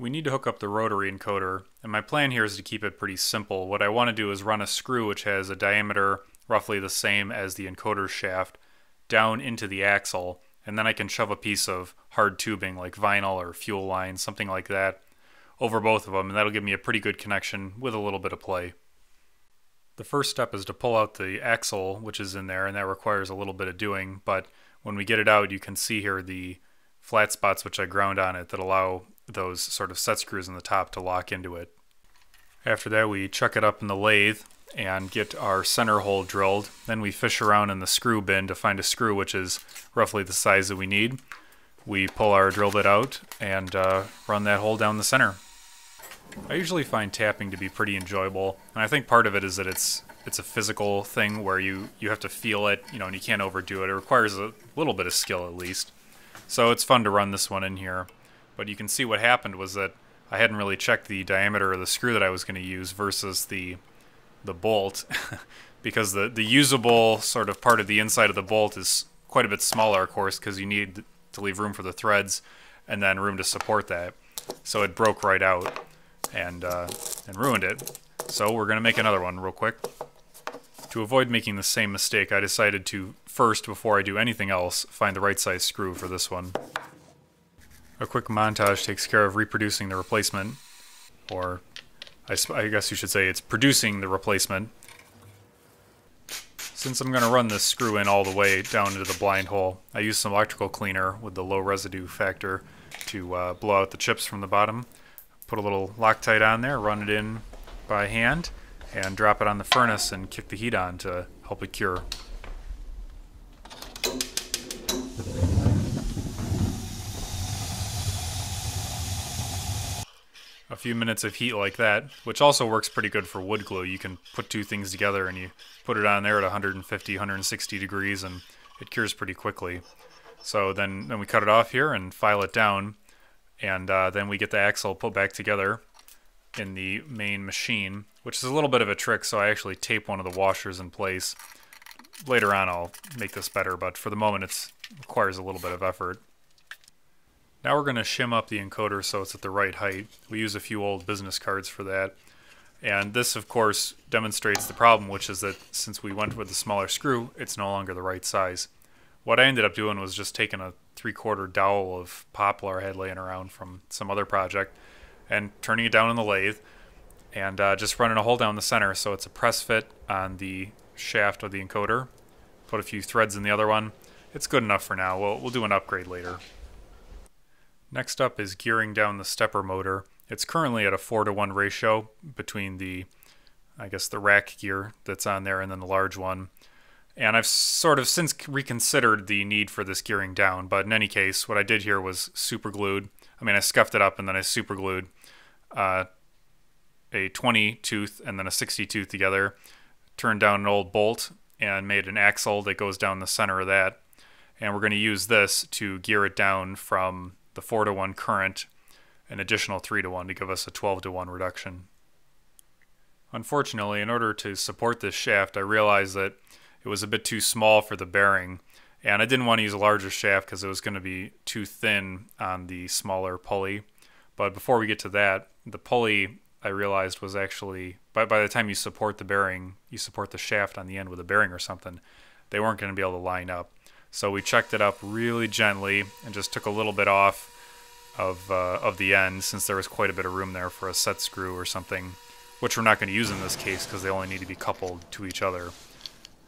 We need to hook up the rotary encoder, and my plan here is to keep it pretty simple. What I want to do is run a screw which has a diameter roughly the same as the encoder shaft down into the axle, and then I can shove a piece of hard tubing like vinyl or fuel line, something like that, over both of them, and that'll give me a pretty good connection with a little bit of play. The first step is to pull out the axle, which is in there, and that requires a little bit of doing, but when we get it out, you can see here the flat spots which I ground on it that allow those sort of set screws in the top to lock into it. After that we chuck it up in the lathe and get our center hole drilled. Then we fish around in the screw bin to find a screw which is roughly the size that we need. We pull our drill bit out and uh, run that hole down the center. I usually find tapping to be pretty enjoyable, and I think part of it is that it's it's a physical thing where you you have to feel it, you know, and you can't overdo it. It requires a little bit of skill at least. So it's fun to run this one in here. But you can see what happened was that I hadn't really checked the diameter of the screw that I was going to use versus the the bolt because the the usable sort of part of the inside of the bolt is quite a bit smaller of course because you need to leave room for the threads and then room to support that. So it broke right out and uh, and ruined it. So we're gonna make another one real quick. To avoid making the same mistake, I decided to first, before I do anything else, find the right size screw for this one. A quick montage takes care of reproducing the replacement, or I, I guess you should say it's producing the replacement. Since I'm going to run this screw in all the way down into the blind hole, I use some electrical cleaner with the low residue factor to uh, blow out the chips from the bottom. Put a little Loctite on there, run it in by hand, and drop it on the furnace and kick the heat on to help it cure. Few minutes of heat like that, which also works pretty good for wood glue. You can put two things together and you put it on there at 150, 160 degrees and it cures pretty quickly. So then, then we cut it off here and file it down and uh, then we get the axle put back together in the main machine, which is a little bit of a trick, so I actually tape one of the washers in place. Later on I'll make this better, but for the moment it requires a little bit of effort. Now we're going to shim up the encoder so it's at the right height. We use a few old business cards for that. And this, of course, demonstrates the problem, which is that since we went with a smaller screw, it's no longer the right size. What I ended up doing was just taking a three-quarter dowel of poplar I had laying around from some other project and turning it down in the lathe and uh, just running a hole down the center so it's a press fit on the shaft of the encoder. Put a few threads in the other one. It's good enough for now. We'll, we'll do an upgrade later. Next up is gearing down the stepper motor. It's currently at a 4 to 1 ratio between the, I guess, the rack gear that's on there and then the large one. And I've sort of since reconsidered the need for this gearing down, but in any case, what I did here was super glued. I mean, I scuffed it up and then I super glued uh, a 20 tooth and then a 60 tooth together, turned down an old bolt and made an axle that goes down the center of that. And we're going to use this to gear it down from the 4 to 1 current an additional 3 to 1 to give us a 12 to 1 reduction. Unfortunately, in order to support this shaft, I realized that it was a bit too small for the bearing, and I didn't want to use a larger shaft because it was going to be too thin on the smaller pulley. But before we get to that, the pulley I realized was actually, by, by the time you support the bearing, you support the shaft on the end with a bearing or something, they weren't going to be able to line up. So we checked it up really gently and just took a little bit off of, uh, of the end since there was quite a bit of room there for a set screw or something, which we're not going to use in this case because they only need to be coupled to each other.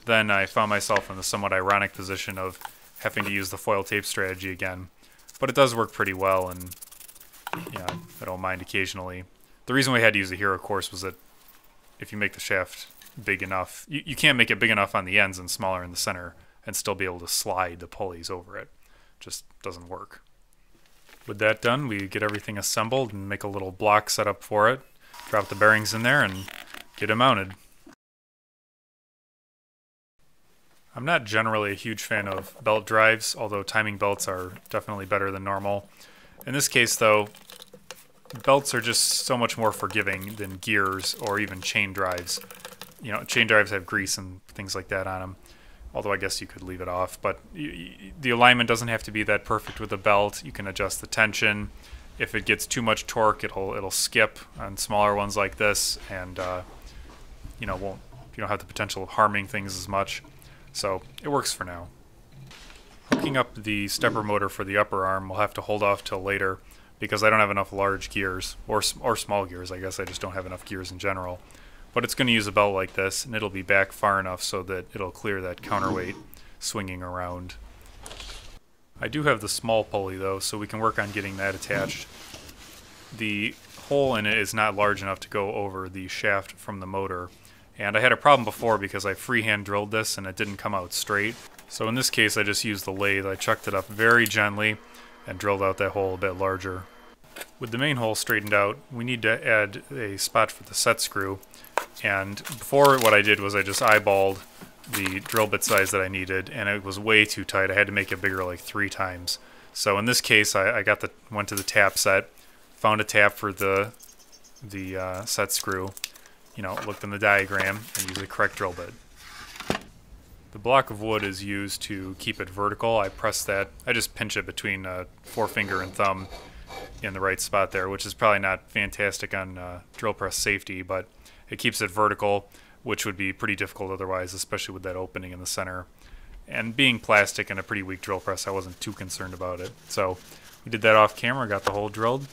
Then I found myself in the somewhat ironic position of having to use the foil tape strategy again. But it does work pretty well and yeah, I don't mind occasionally. The reason we had to use it here, of course, was that if you make the shaft big enough, you, you can't make it big enough on the ends and smaller in the center and still be able to slide the pulleys over it. Just doesn't work. With that done, we get everything assembled and make a little block setup for it, drop the bearings in there, and get it mounted. I'm not generally a huge fan of belt drives, although timing belts are definitely better than normal. In this case, though, belts are just so much more forgiving than gears or even chain drives. You know, chain drives have grease and things like that on them although I guess you could leave it off. But the alignment doesn't have to be that perfect with the belt. You can adjust the tension, if it gets too much torque, it'll it'll skip on smaller ones like this, and uh, you know won't you don't have the potential of harming things as much. So it works for now. Hooking up the stepper motor for the upper arm, we'll have to hold off till later because I don't have enough large gears or or small gears. I guess I just don't have enough gears in general. But it's going to use a belt like this, and it'll be back far enough so that it'll clear that counterweight swinging around. I do have the small pulley though, so we can work on getting that attached. The hole in it is not large enough to go over the shaft from the motor. And I had a problem before because I freehand drilled this and it didn't come out straight. So in this case I just used the lathe. I chucked it up very gently and drilled out that hole a bit larger. With the main hole straightened out, we need to add a spot for the set screw. And before what I did was I just eyeballed the drill bit size that I needed, and it was way too tight. I had to make it bigger like three times. So in this case, I, I got the went to the tap set, found a tap for the the uh, set screw, you know, looked in the diagram, and used the correct drill bit. The block of wood is used to keep it vertical. I press that, I just pinch it between uh, forefinger and thumb in the right spot there, which is probably not fantastic on uh, drill press safety, but it keeps it vertical which would be pretty difficult otherwise, especially with that opening in the center. And being plastic and a pretty weak drill press, I wasn't too concerned about it. So we did that off camera, got the hole drilled,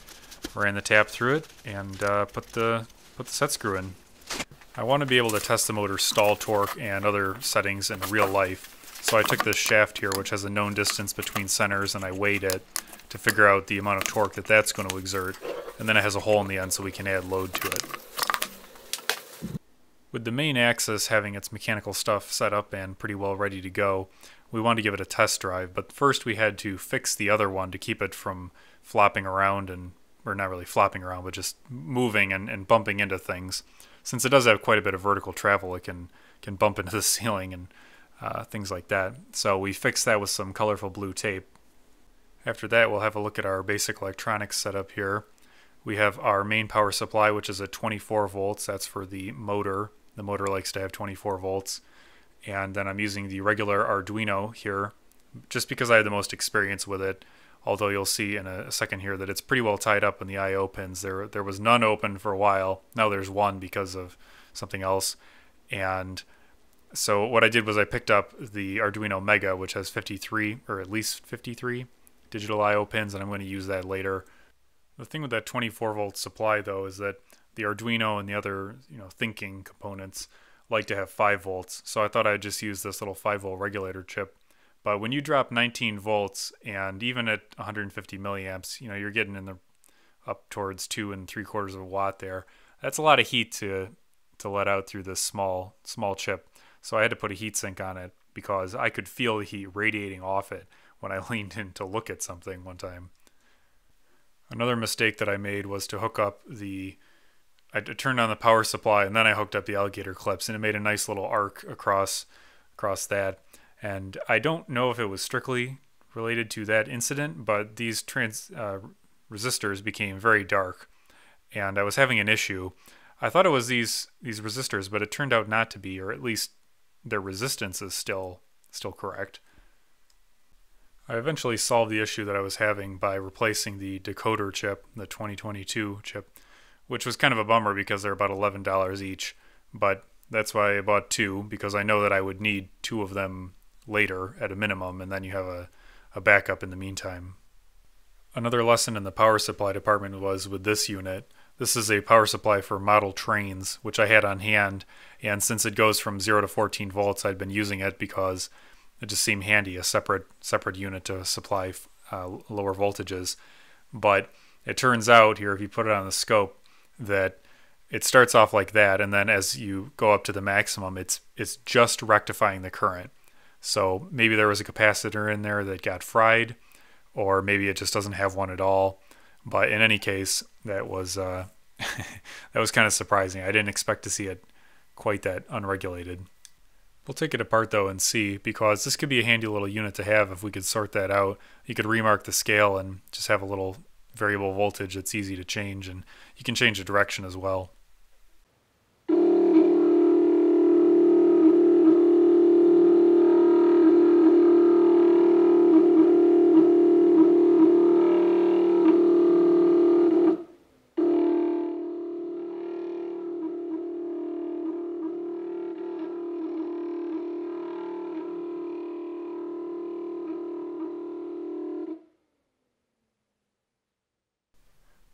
ran the tap through it, and uh, put the put the set screw in. I want to be able to test the motor's stall torque and other settings in real life. So I took this shaft here, which has a known distance between centers, and I weighed it to figure out the amount of torque that that's going to exert. And then it has a hole in the end so we can add load to it. With the main axis having its mechanical stuff set up and pretty well ready to go, we wanted to give it a test drive, but first we had to fix the other one to keep it from flopping around and, or not really flopping around, but just moving and, and bumping into things. Since it does have quite a bit of vertical travel, it can, can bump into the ceiling and uh, things like that. So we fixed that with some colorful blue tape. After that, we'll have a look at our basic electronics setup here. We have our main power supply, which is at 24 volts. That's for the motor the motor likes to have 24 volts. And then I'm using the regular Arduino here just because I have the most experience with it. Although you'll see in a, second here that it's pretty well tied up in the I.O. pins. There, there was none open for a while. Now there's one because of something else. And so what I did was I picked up the Arduino Mega, which has 53, or at least 53 digital I.O. pins, and I'm going to use that later. The thing with that 24 volt supply, though, is that the Arduino and the other, you know, thinking components like to have 5 volts. So I thought I'd just use this little 5 volt regulator chip. But when you drop 19 volts and even at 150 milliamps, you know, you're getting in the up towards two and three quarters of a watt there. That's a lot of heat to to let out through this small small chip. So I had to put a heat sink on it because I could feel the heat radiating off it when I leaned in to look at something one time. Another mistake that I made was to hook up the I turned on the power supply and then I hooked up the alligator clips and it made a nice little arc across across that. And I don't know if it was strictly related to that incident, but these trans uh, resistors became very dark, and I was having an issue. I thought it was these these resistors, but it turned out not to be, or at least their resistance is still still correct. I eventually solved the issue that I was having by replacing the decoder chip, the 2022 chip, which was kind of a bummer because they're about $11 each. But that's why I bought two because I know that I would need two of them later at a minimum, and then you have a, a backup in the meantime. Another lesson in the power supply department was with this unit. This is a power supply for model trains, which I had on hand, and since it goes from 0 to 14 volts, I'd been using it because it just seemed handy, a separate separate unit to supply uh, lower voltages. But it turns out here, if you put it on the scope, that it starts off like that and then as you go up to the maximum it's it's just rectifying the current. So maybe there was a capacitor in there that got fried or maybe it just doesn't have one at all. But in any case that was uh, that was kind of surprising. I didn't expect to see it quite that unregulated. We'll take it apart though and see because this could be a handy little unit to have if we could sort that out. You could remark the scale and just have a little variable voltage it's easy to change and you can change the direction as well.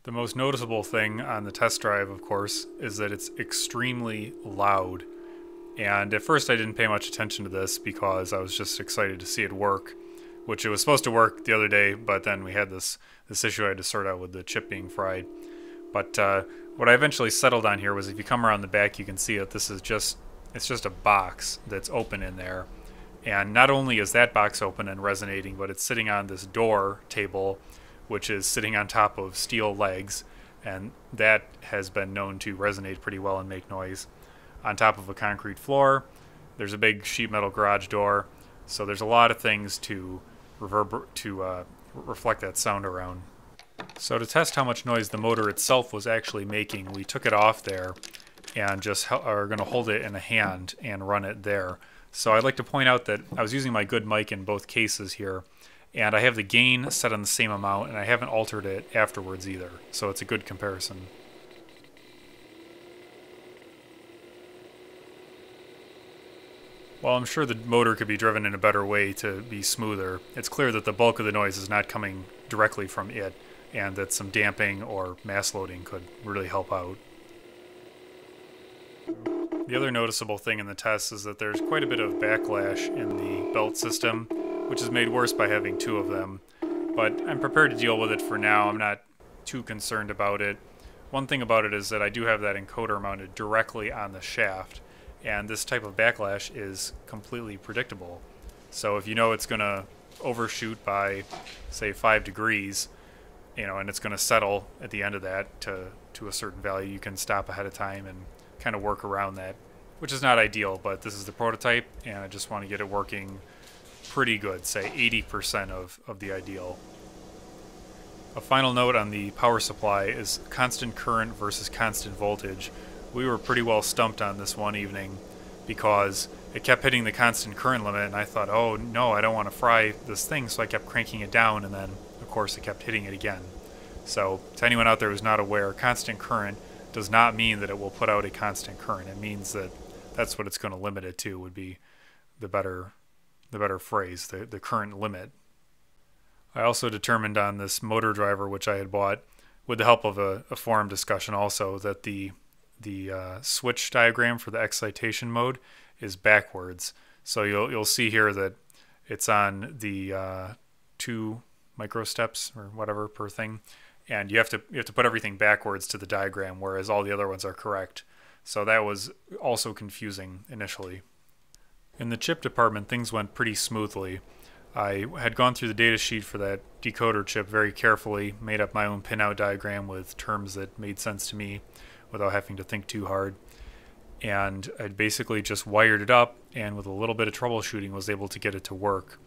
The most noticeable thing on the test drive, of course, is that it's extremely loud. And at first I didn't pay much attention to this because I was just excited to see it work, which it was supposed to work the other day, but then we had this, this issue I had to sort out with the chip being fried. But uh, what I eventually settled on here was if you come around the back, you can see that this is just, it's just a box that's open in there. And not only is that box open and resonating, but it's sitting on this door table, which is sitting on top of steel legs, and that has been known to resonate pretty well and make noise. On top of a concrete floor, there's a big sheet metal garage door, so there's a lot of things to reverber to uh, reflect that sound around. So to test how much noise the motor itself was actually making, we took it off there and just are going to hold it in a hand and run it there. So I'd like to point out that I was using my good mic in both cases here, and I have the gain set on the same amount, and I haven't altered it afterwards either, so it's a good comparison. While I'm sure the motor could be driven in a better way to be smoother, it's clear that the bulk of the noise is not coming directly from it, and that some damping or mass loading could really help out. The other noticeable thing in the test is that there's quite a bit of backlash in the belt system, which is made worse by having two of them. But I'm prepared to deal with it for now. I'm not too concerned about it. One thing about it is that I do have that encoder mounted directly on the shaft, and this type of backlash is completely predictable. So if you know it's going to overshoot by, say, 5 degrees, you know, and it's going to settle at the end of that to, to a certain value, you can stop ahead of time and kind of work around that, which is not ideal, but this is the prototype, and I just want to get it working pretty good, say 80% of, of the ideal. A final note on the power supply is constant current versus constant voltage. We were pretty well stumped on this one evening because it kept hitting the constant current limit, and I thought, oh no, I don't want to fry this thing, so I kept cranking it down, and then, of course, it kept hitting it again. So, to anyone out there who's not aware, constant current does not mean that it will put out a constant current. It means that that's what it's going to limit it to would be the better the better phrase, the, the current limit. I also determined on this motor driver which I had bought with the help of a, a forum discussion also that the the uh, switch diagram for the excitation mode is backwards. So you'll you'll see here that it's on the uh, two micro steps or whatever per thing and you have to you have to put everything backwards to the diagram, whereas all the other ones are correct. So that was also confusing initially. In the chip department, things went pretty smoothly. I had gone through the datasheet for that decoder chip very carefully, made up my own pinout diagram with terms that made sense to me without having to think too hard. And I'd basically just wired it up and with a little bit of troubleshooting was able to get it to work.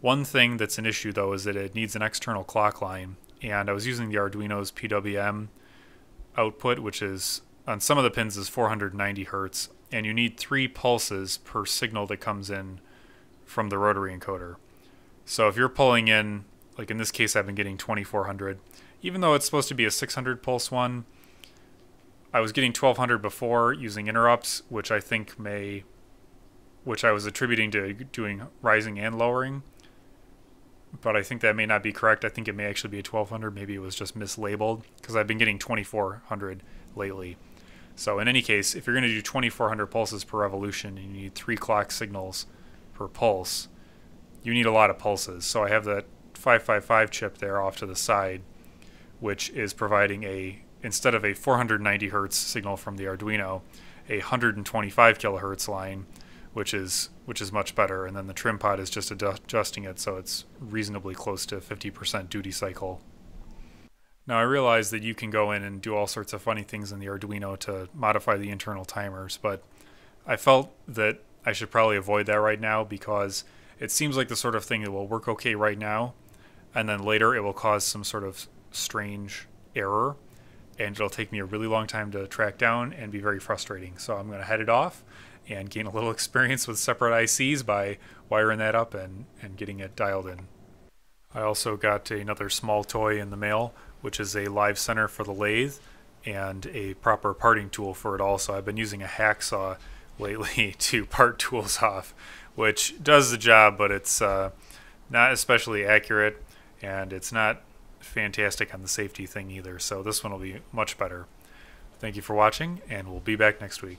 One thing that's an issue though is that it needs an external clock line and I was using the Arduino's PWM output, which is on some of the pins is 490 hertz, and you need three pulses per signal that comes in from the rotary encoder. So if you're pulling in, like in this case, I've been getting 2400, even though it's supposed to be a 600 pulse one. I was getting 1200 before using interrupts, which I think may, which I was attributing to doing rising and lowering but I think that may not be correct. I think it may actually be a 1200. Maybe it was just mislabeled because I've been getting 2400 lately. So in any case, if you're going to do 2400 pulses per revolution and you need three clock signals per pulse, you need a lot of pulses. So I have that 555 chip there off to the side, which is providing a instead of a 490 hertz signal from the Arduino, a 125 kilohertz line which is which is much better. And then the trim pot is just adjusting it so it's reasonably close to 50% duty cycle. Now I realize that you can go in and do all sorts of funny things in the Arduino to modify the internal timers, but I felt that I should probably avoid that right now because it seems like the sort of thing that will work okay right now, and then later it will cause some sort of strange error, and it'll take me a really long time to track down and be very frustrating. So I'm going to head it off and gain a little experience with separate ICs by wiring that up and, and getting it dialed in. I also got another small toy in the mail, which is a live center for the lathe and a proper parting tool for it also. I've been using a hacksaw lately to part tools off, which does the job, but it's uh, not especially accurate and it's not fantastic on the safety thing either. So this one will be much better. Thank you for watching, and we'll be back next week.